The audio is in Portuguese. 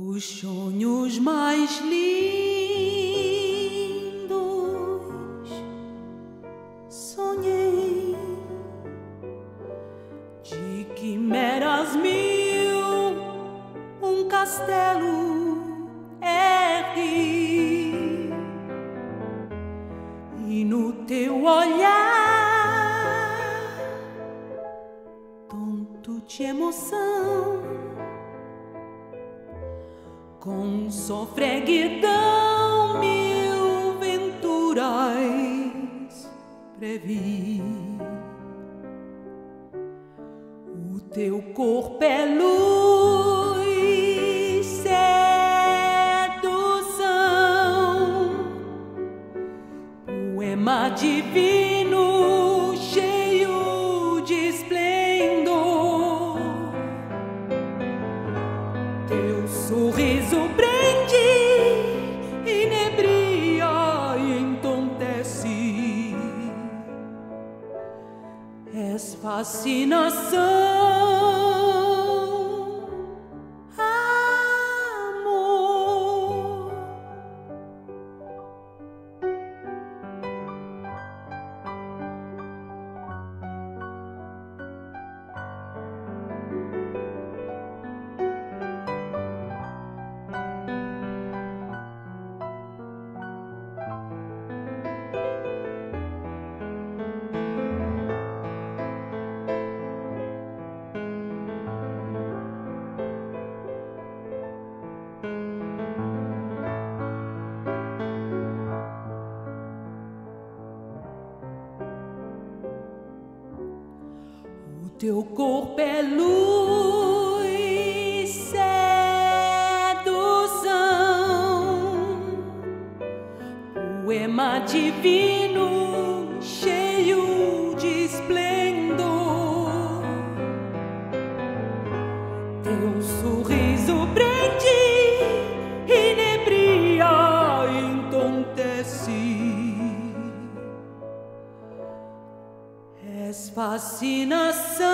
Os sonhos mais lindos sonhei de quimeras mil, um castelo olhar. Tonto de emoção. Com sofreguidão mil venturas previ. O teu corpo é luz, poema divino cheio de esplendor. Teu sorriso prende, inebria e entontece. És fascinação, O teu corpo é luz, sedução, poema divino És fascinação.